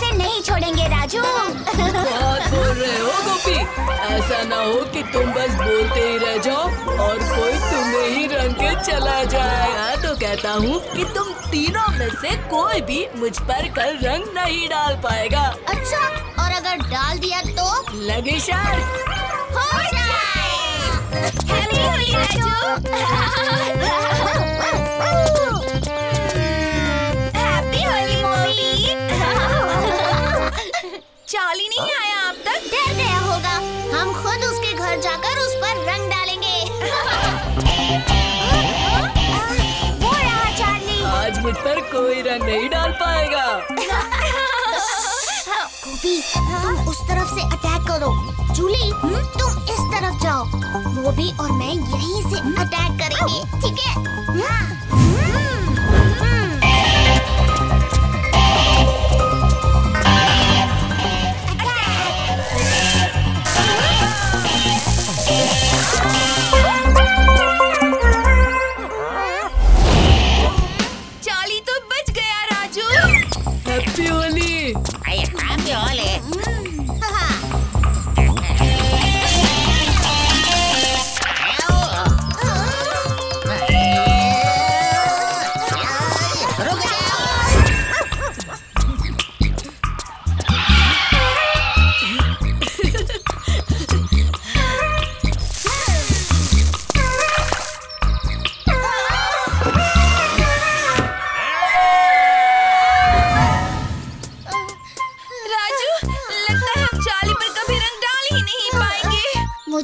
तुम्हें इतनी आसानी से नहीं छोड़ेंगे राजू। बहुत बोल रहे हो गोपी? ऐसा ना हो कि तुम बस बोलते ही रह जाओ और कोई तुम्हें ही रंग के चला जाए। मैं तो कहता हूँ कि तुम तीनों में से कोई भी मुझ पर कल रंग नहीं डाल पाएगा। अच्छा और अगर डाल दिया तो? लगे शर्त हो जाए। हैप्पी होली राजू। चार्ली नहीं आया अब तक? डर गया होगा। हम खुद उसके घर जाकर उस पर रंग डालेंगे। वो रहा चार्ली आज मुझ पर कोई रंग नहीं डाल पाएगा। गोपी तुम उस तरफ़ से अटैक करो। जूली तुम इस तरफ़ जाओ। मोबी और मैं यहीं से अटैक करेंगे। ठीक है? चार्ली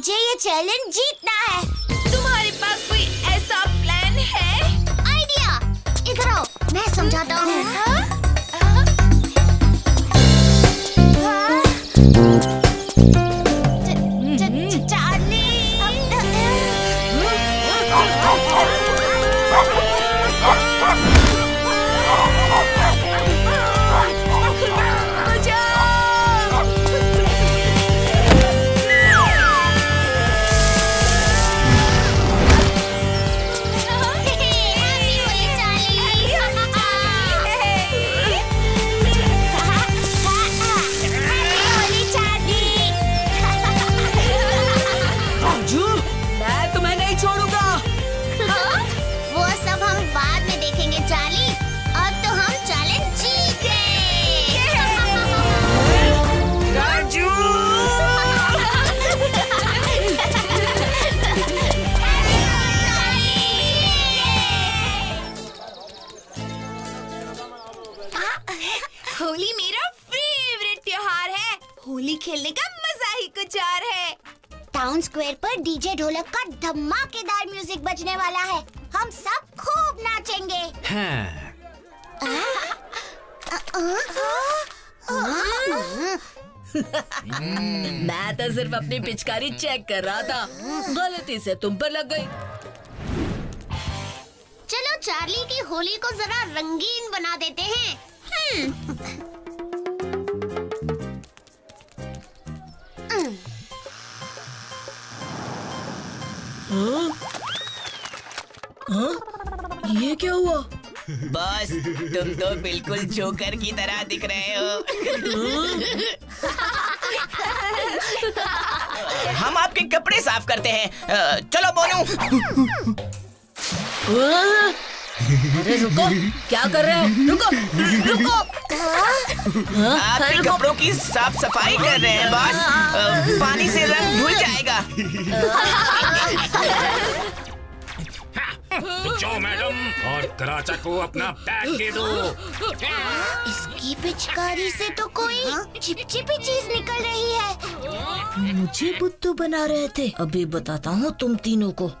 मुझे ये चैलेंज जीतना खेलने का मज़ा ही कुछ और है। टाउन स्क्वायर पर डीजे ढोलक का धमाकेदार म्यूज़िक बजने वाला है। हम सब खूब नाचेंगे। मैं तो सिर्फ़ अपनी पिचकारी चेक कर रहा था। गलती से तुम पर लग गई। चलो चार्ली की होली को जरा रंगीन बना देते हैं। ये क्या हुआ? बॉस तुम तो बिल्कुल जोकर की तरह दिख रहे हो। हम आपके कपड़े साफ़ करते हैं। चलो बोनू अरे रुको क्या कर रहे हो? रुको रुको। आपके कपड़ों की साफ़ सफ़ाई कर रहे हैं बॉस। पानी से रंग धुल जाएगा। जाओ मैडम और कराचा को अपना बैग दे दो। इसकी पिचकारी से तो कोई चिपचिपी चीज़ निकल रही है। मुझे बुद्धू बना रहे थे। अभी बताता हूँ तुम तीनों को।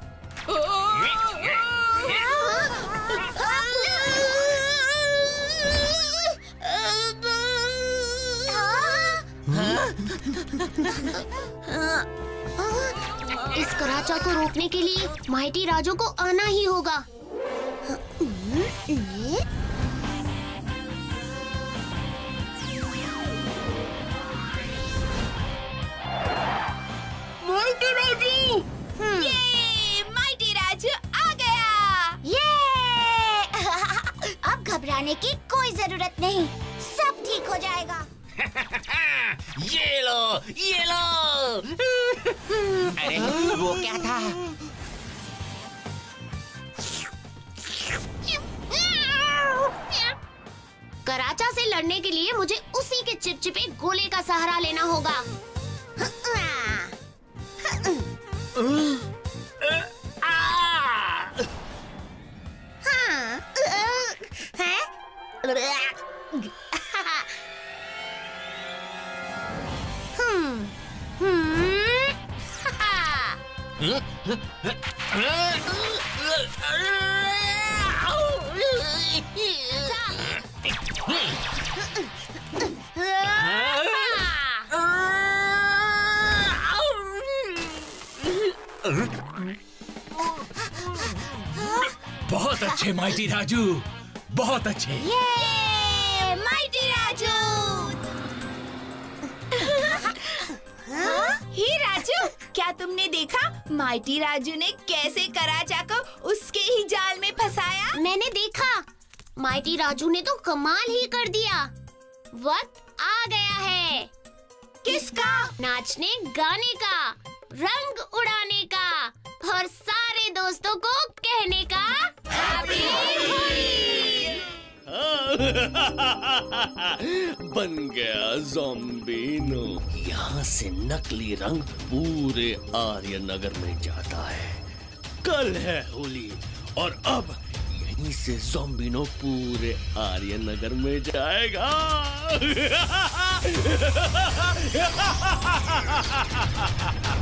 इस कराचा को रोकने के लिए माइटी राजो को आना ही होगा। माइटी राजू! ये माइटी राजू आ गया! ये! अब घबराने की कोई ज़रूरत नहीं। सब ठीक हो जाएगा। ये लो ये लो अरे वो क्या था? कराचा से लड़ने के लिए मुझे उसी के चिपचिपे गोले का सहारा लेना होगा। हाँ, हैं? बहुत अच्छे माइटी राजू। बहुत अच्छे। तुमने देखा? माइटी राजू ने कैसे कराचा को उसके ही जाल में फंसाया? मैंने देखा। माइटी राजू ने तो कमाल ही कर दिया। वक्त आ गया है। किसका? नाचने गाने का रंग उड़ाने का और सारे दोस्तों को कहने का बन गया जोम्बिनो यहाँ से नकली रंग पूरे आर्य नगर में जाता है। कल है होली, और अब यहीं से जोम्बिनो पूरे आर्य नगर में जाएगा।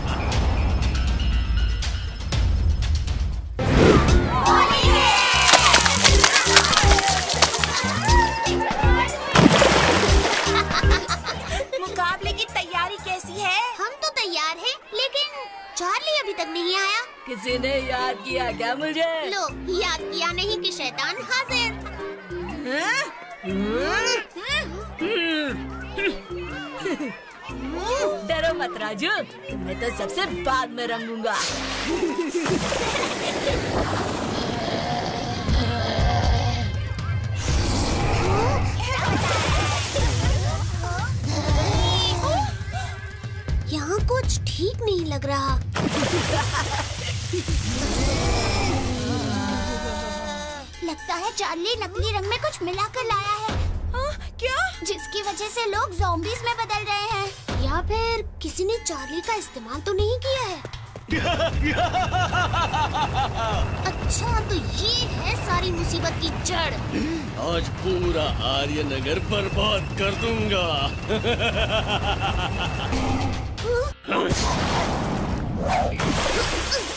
तैयार हैं लेकिन चार्ली अभी तक नहीं आया। किसी ने याद किया क्या मुझे? लो याद किया नहीं कि शैतान हाजिर। डरो मत राजू। मैं तो सबसे बाद में रंगूँगा। चार्ली नकली रंग में कुछ मिलाकर लाया है हाँ, क्या जिसकी वजह से लोग zombies में बदल रहे हैं या फिर किसी ने चार्ली का इस्तेमाल तो नहीं किया है अच्छा तो ये है सारी मुसीबत की जड़ आज पूरा आर्य नगर बर्बाद कर दूँगा है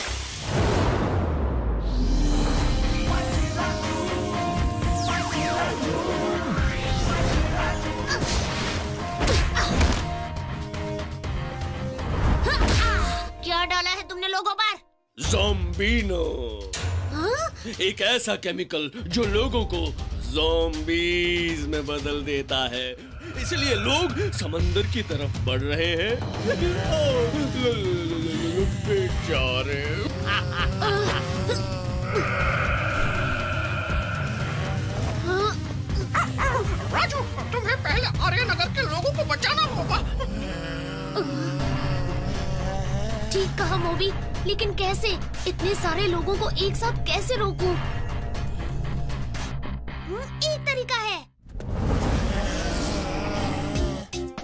तुमने लोगों पर? जोम्बिनो। हाँ? एक ऐसा केमिकल जो लोगों को जोम्बीज में बदल देता है। इसलिए लोग समंदर की तरफ़ बढ़ रहे हैं। बेचारे राजू तुम्हें पहले आर्य नगर के लोगों को बचाना होगा। ठीक कहा मोबी लेकिन कैसे? इतने सारे लोगों को एक साथ कैसे रोकूं? हम्म, एक तरीका है।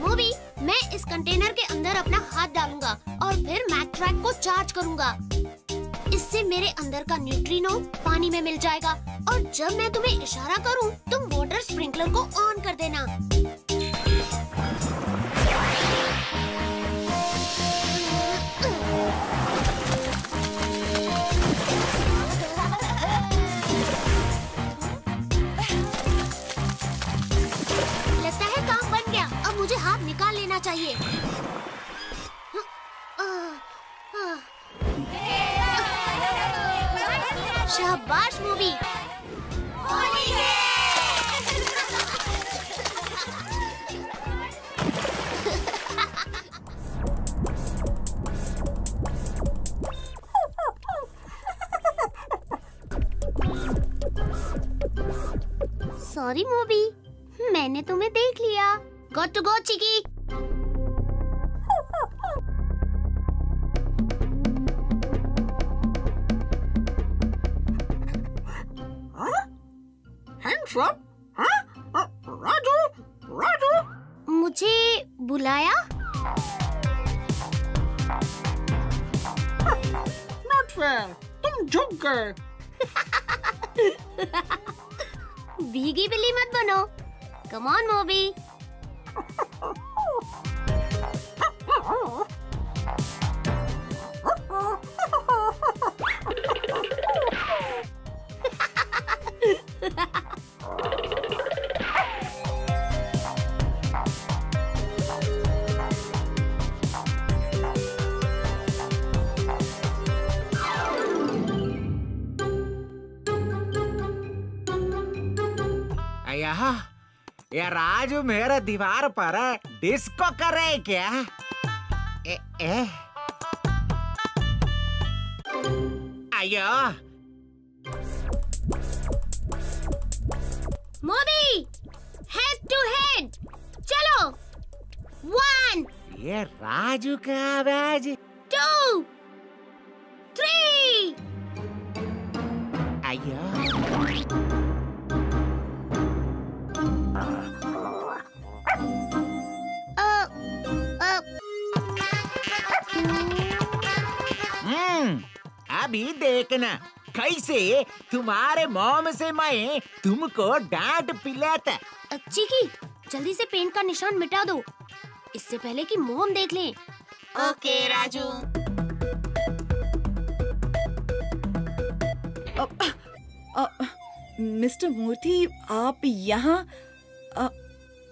मोबी मैं इस कंटेनर के अंदर अपना हाथ डालूँगा और फिर मैक ट्रैक को चार्ज करूँगा। इससे मेरे अंदर का न्यूट्रिनो पानी में मिल जाएगा और जब मैं तुम्हें इशारा करूँ, तुम वाटर स्प्रिंकलर को ऑन कर देना। फेयर तुम झुक गए भीगी बिल्ली मत बनो। कम ऑन मोबी ये राजू मेरे दीवार पर डिस्को करे क्या? ए, ए? अयो। मोबी हेड टू हेड चलो। वन ये राजू का आवाज़। टू थ्री अयो। अभी देखना। कैसे? तुम्हारे मोम से मैं तुमको डांट पिलाता। अच्छी की जल्दी से पेंट का निशान मिटा दो। इससे पहले कि मोम देख लें। ओके राजू। मिस्टर मूर्ति आप यहाँ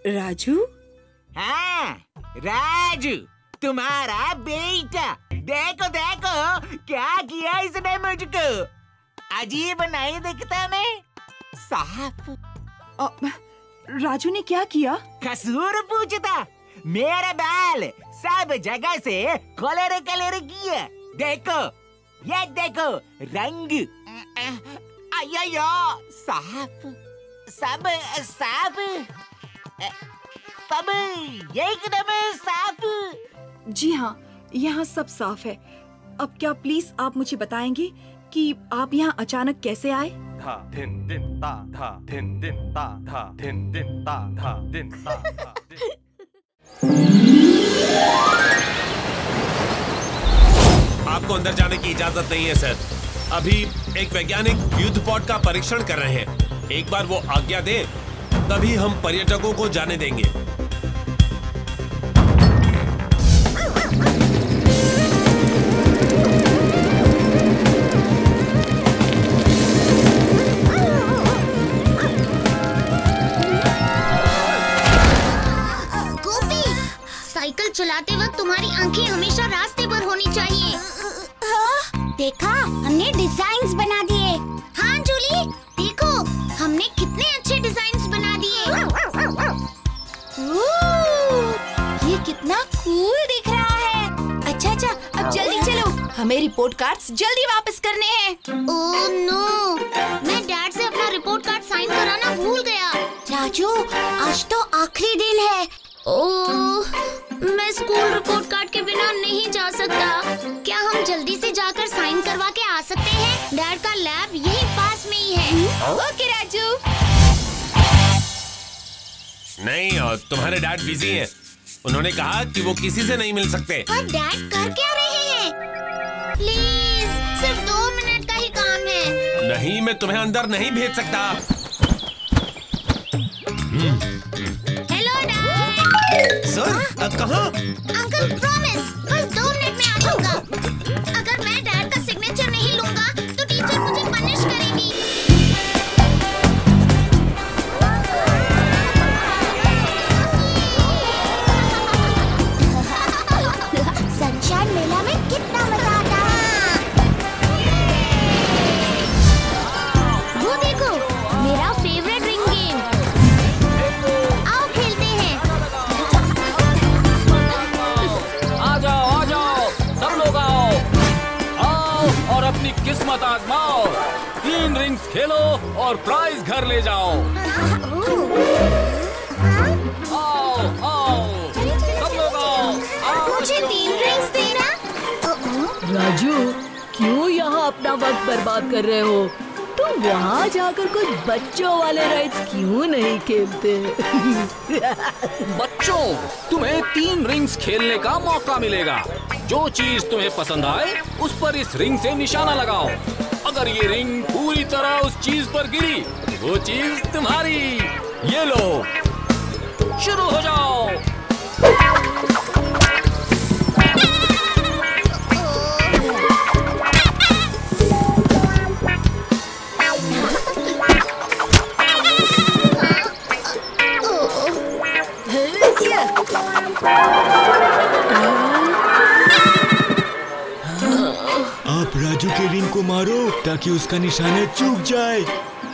राजू? हाँ राजू। तुम्हारा बेटा। देखो देखो क्या किया इसने मुझको? अजीब नहीं दिखता मैं। साफ़। राजू ने क्या किया? कसूर पूछता। मेरा बाल सब जगह से कलर कलर किया। देखो ये देखो रंग। अयो साफ़। सब साफ़। सब एकदम साफ़। जी हाँ यहाँ सब साफ़ है। अब क्या प्लीज़ आप मुझे बताएँगे कि आप यहाँ अचानक कैसे आए? धिन दिन ता धिन दिन ता धिन दिन ता दिन ता आपको अंदर जाने की इजाज़त नहीं है, सर। अभी एक वैज्ञानिक युद्ध पॉट का परीक्षण कर रहे हैं। एक बार वो आज्ञा दे, तभी हम पर्यटकों को जाने देंगे। तुम्हारी आँखें हमेशा रास्ते पर होनी चाहिए। देखा? हमने डिजाइन्स बना दिए। हाँ जूली, देखो, हमने कितने अच्छे डिज़ाइन बना दिए। ये कितना कूल दिख रहा है। अच्छा अच्छा अब जल्दी चलो। हमें रिपोर्ट कार्ड्स जल्दी वापस करने हैं। ओह, नो। मैं डैड से अपना रिपोर्ट कार्ड साइन कराना भूल गया। राजू, आज तो आखिरी दिन है। ओह स्कूल रिपोर्ट कार्ड के बिना नहीं जा सकता। क्या हम जल्दी से जाकर साइन करवा के आ सकते हैं? डैड का लैब यही पास में ही है। ओके राजू। नहीं और तुम्हारे डैड बिज़ी हैं। उन्होंने कहा कि वो किसी से नहीं मिल सकते। पर डैड कर क्या रहे हैं? प्लीज़ सिर्फ़ दो मिनट का ही काम है। नहीं मैं तुम्हें अंदर नहीं भेज सकता। Hello sir? कहाँ? अंकल प्रॉमिस बस दो मिनट घर ले जाओ। राजू क्यों यहाँ अपना वक्त बर्बाद कर रहे हो? तुम यहाँ वहाँ जाकर कुछ बच्चों वाले राइड्स क्यों नहीं खेलते? बच्चों तुम्हें तीन रिंग्स खेलने का मौका मिलेगा। जो चीज़ तुम्हें पसंद आए उस पर इस रिंग से निशाना लगाओ। अगर ये रिंग पूरी तरह उस चीज़ पर गिरी वो चीज़ तुम्हारी। ये लो। शुरू हो जाओ। आप राजू के रिंग को मारो ताकि उसका निशाना चूक जाए।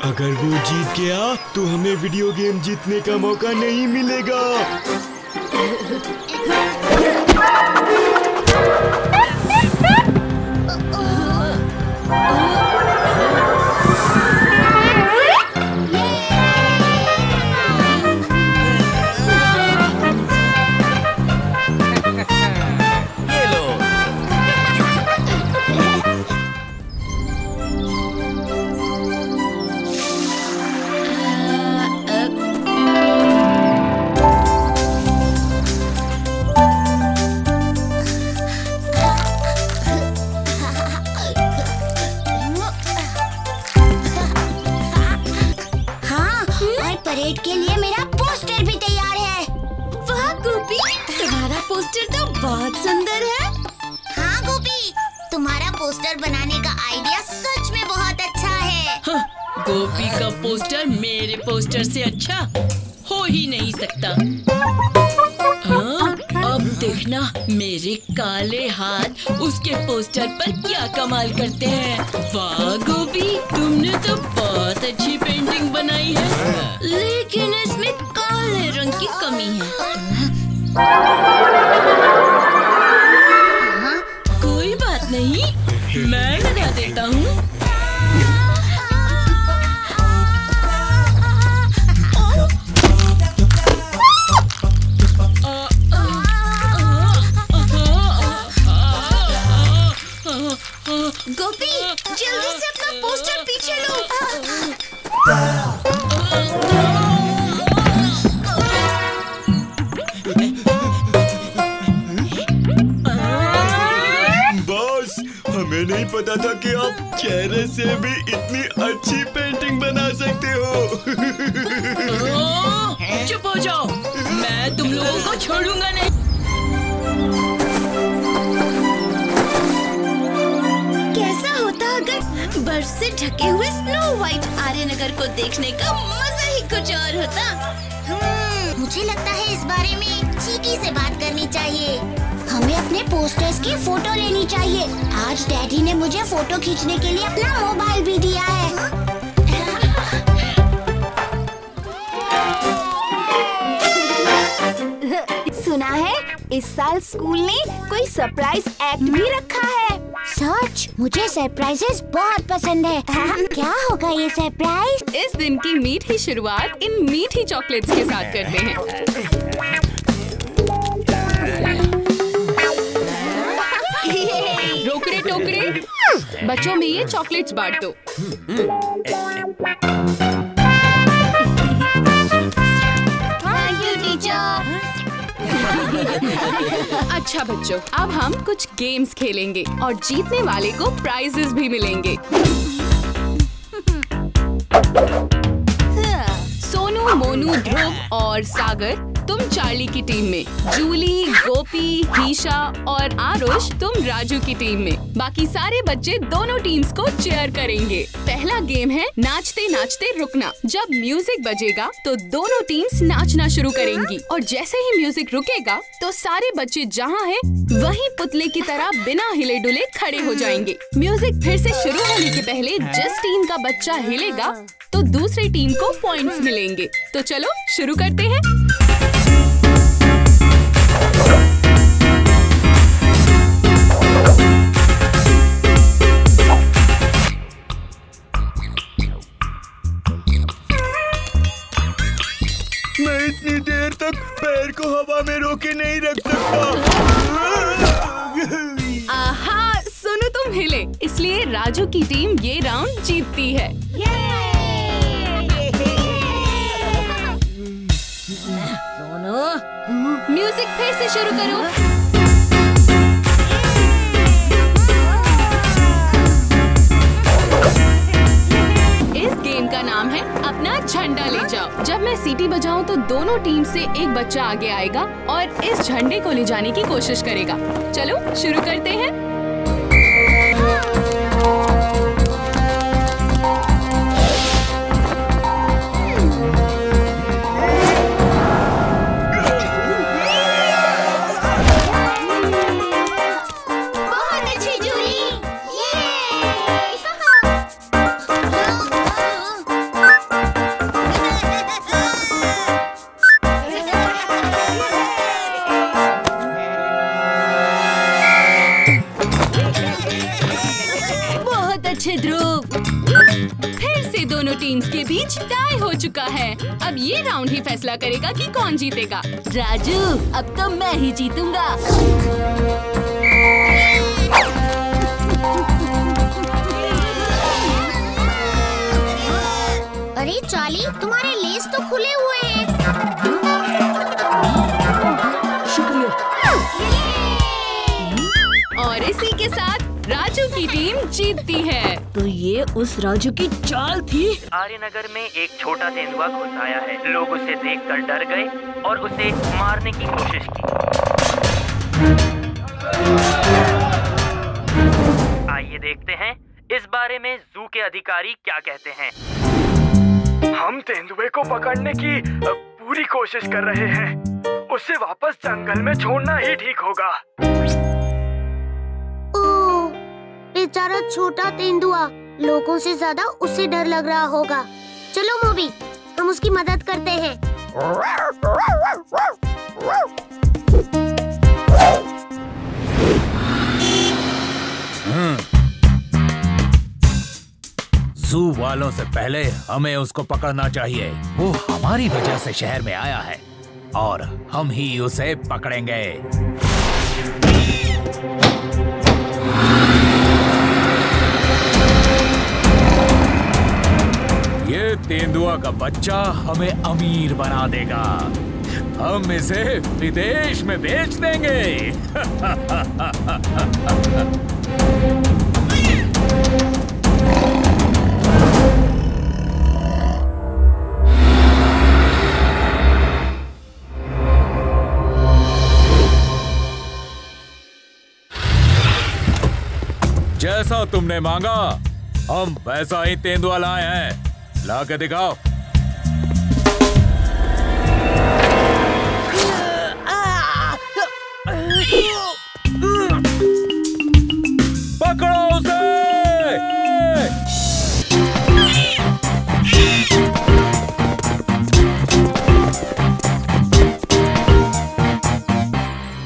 अगर वो जीत गया तो हमें वीडियो गेम जीतने का मौका नहीं मिलेगा। देखना मेरे काले हाथ उसके पोस्टर पर क्या कमाल करते हैं। वाह गोभी तुमने तो बहुत अच्छी पेंटिंग बनाई है। लेकिन इसमें काले रंग की कमी है। हाँ, कोई बात नहीं। गोपी जल्दी से अपना पोस्टर पीछे लो। बॉस हमें नहीं पता था कि आप चेहरे से भी इतनी अच्छी पेंटिंग बना सकते हो। चुप हो जाओ। मैं तुम लोगों को छोड़ूँगा नहीं। बर्फ़ से ढके हुए स्नो व्हाइट आर्यनगर को देखने का मज़ा ही कुछ और होता। हम्म, मुझे लगता है इस बारे में चीकी से बात करनी चाहिए। हमें अपने पोस्टर्स की फ़ोटो लेनी चाहिए। आज डैडी ने मुझे फ़ोटो खींचने के लिए अपना मोबाइल भी दिया है। सुना है इस साल स्कूल ने कोई सरप्राइज़ एक्ट भी रखा है। सच, मुझे सरप्राइजेस बहुत पसंद है। क्या होगा ये सरप्राइज़ इस दिन की मीठी शुरुआत इन मीठी चॉकलेट्स के साथ करते हैं। रोकड़े टोकरे। बच्चों में ये चॉकलेट्स बांट दो। अच्छा बच्चों, अब हम कुछ गेम्स खेलेंगे और जीतने वाले को प्राइजेस भी मिलेंगे। सोनू, मोनू, ध्रुव और सागर चार्ली की टीम में। जूली, गोपी, हीशा और आरुष तुम राजू की टीम में। बाकी सारे बच्चे दोनों टीम्स को चेयर करेंगे। पहला गेम है नाचते नाचते रुकना। जब म्यूज़िक बजेगा तो दोनों टीम्स नाचना शुरू करेंगी। और जैसे ही म्यूज़िक रुकेगा तो सारे बच्चे जहाँ है, वहीं पुतले की तरह बिना हिले डुले खड़े हो जाएँगे। म्यूज़िक फिर से शुरू होने के पहले जिस टीम का बच्चा हिलेगा तो दूसरी टीम को पॉइंट्स मिलेंगे। तो चलो, शुरू करते हैं। इतनी देर तक पैर को हवा में रोके नहीं रख सकता। आहा सुनो तुम हिले। इसलिए राजू की टीम ये राउंड जीतती है। म्यूज़िक फिर से शुरू करो। इस गेम का नाम है अपना झंडा ले जाओ। जब मैं सीटी बजाऊं तो दोनों टीम से एक बच्चा आगे आएगा और इस झंडे को ले जाने की कोशिश करेगा। चलो, शुरू करते हैं। बीच टाई हो चुका है। अब ये राउंड ही फैसला करेगा कि कौन जीतेगा। राजू अब तो मैं ही जीतूँगा। अरे चाली तुम्हारे लेस तो खुले हुए हैं। और इसी के साथ राजू की टीम जीतती है। तो ये उस राजू की चाल थी। आर्यनगर में एक छोटा तेंदुआ घुस आया है। लोग उसे देखकर डर गए और उसे मारने की कोशिश की। आइए देखते हैं इस बारे में जू के अधिकारी क्या कहते हैं। हम तेंदुए को पकड़ने की पूरी कोशिश कर रहे हैं। उसे वापस जंगल में छोड़ना ही ठीक होगा। बेचारा छोटा तेंदुआ लोगों से ज़्यादा उसे डर लग रहा होगा। चलो मोबी हम उसकी मदद करते हैं। जू वालों से पहले हमें उसको पकड़ना चाहिए। वो हमारी वजह से शहर में आया है, और हम ही उसे पकड़ेंगे। तेंदुआ का बच्चा हमें अमीर बना देगा। हम इसे विदेश में बेच देंगे। जैसा तुमने मांगा, हम वैसा ही तेंदुआ लाए हैं। ला के दिखाओ। पकड़ो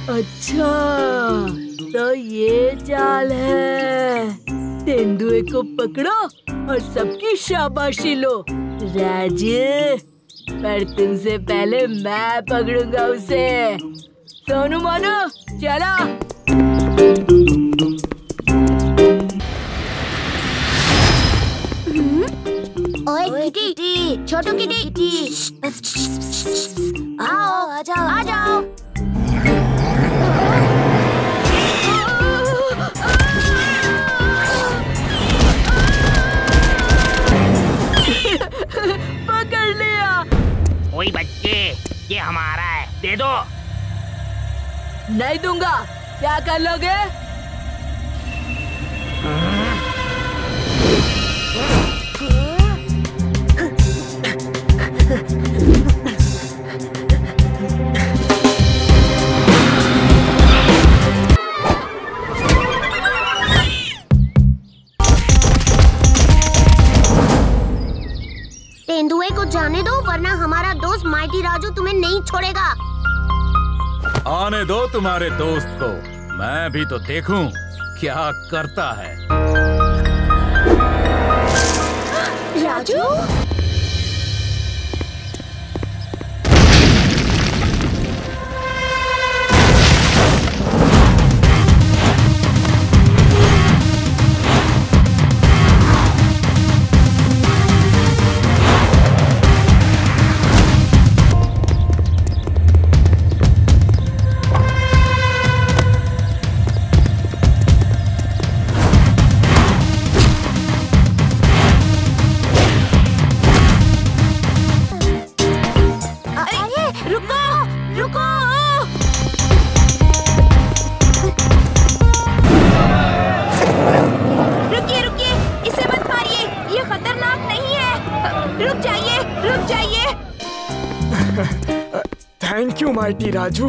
अच्छा तो ये चाल है। तेंदुए को पकड़ो। और सबकी शाबाशी लो। राजे पर तुमसे पहले मैं पकड़ूँगा उसे। सोनू मानो चलो। ओए किटी। छोटू किटी। आओ आ जाओ। आ जाओ। पकड़ लिया। ओए बच्चे ये हमारा है। दे दो। नहीं दूँगा। क्या कर लोगे? तेंदुए को जाने दो वरना हमारा दोस्त माइटी राजू तुम्हें नहीं छोड़ेगा। आने दो तुम्हारे दोस्त को। मैं भी तो देखूँ क्या करता है। राजू? खतरनाक नहीं है। रुक जाइए रुक जाइए। थैंक यू माइटी राजू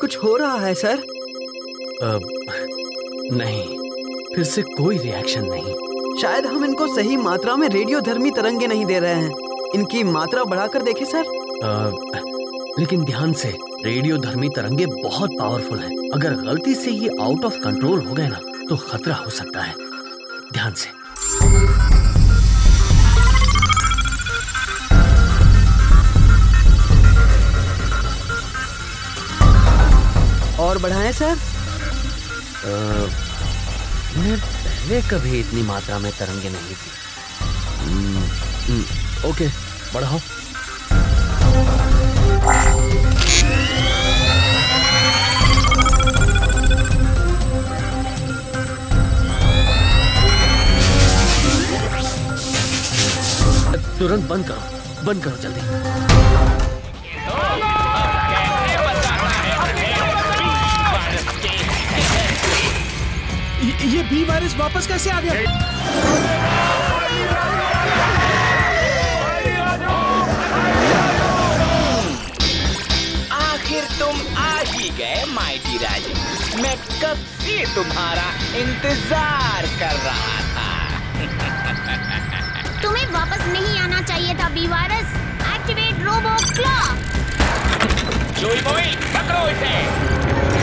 कुछ हो रहा है सर? अब नहीं फिर से कोई रिएक्शन नहीं। शायद हम इनको सही मात्रा में रेडियोधर्मी तरंगे नहीं दे रहे हैं। इनकी मात्रा बढ़ाकर देखें सर। आ, लेकिन ध्यान से रेडियो धर्मी तरंगे बहुत पावरफुल हैं। अगर गलती से ये आउट ऑफ़ कंट्रोल हो गए ना तो खतरा हो सकता है। ध्यान से। और बढ़ाएँ सर? अ, मैं पहले कभी इतनी मात्रा में तरंगे नहीं थी। हम्म, हम्म, ओके बढ़ाओ। तुरंत बंद करो बंद करो जल्दी। ये बी वायरस वापस कैसे आ गया? माइटी राजू। मैं कब से तुम्हारा इंतज़ार कर रहा था? तुम्हें वापस नहीं आना चाहिए था B virus activate robo clock जोई बोई पकड़ो इसे।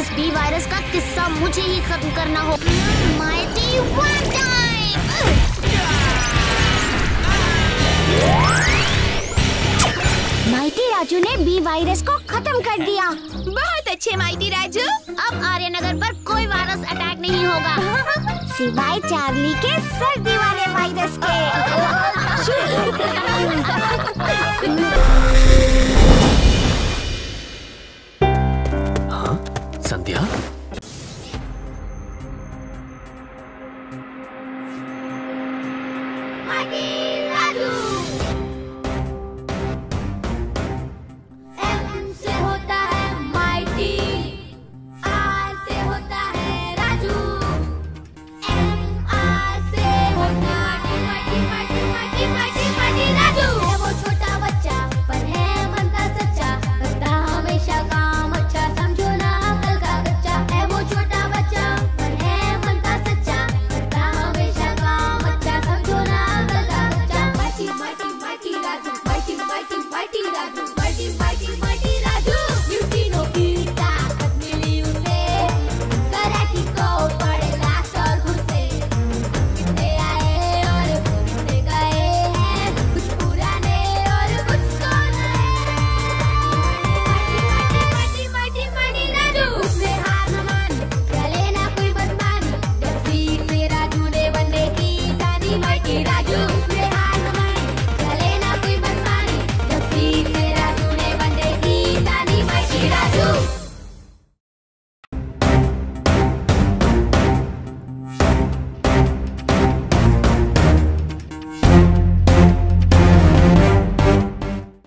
इस बी वायरस का किस्सा मुझे ही खत्म करना हो। Mighty one time mighty Raju ने बी वायरस को खत्म कर दिया। बहुत अच्छे माइटी राजू। अब आर्यनगर पर कोई वायरस अटैक नहीं होगा। सिवाय चार्ली के सर्दी वाले वायरस के।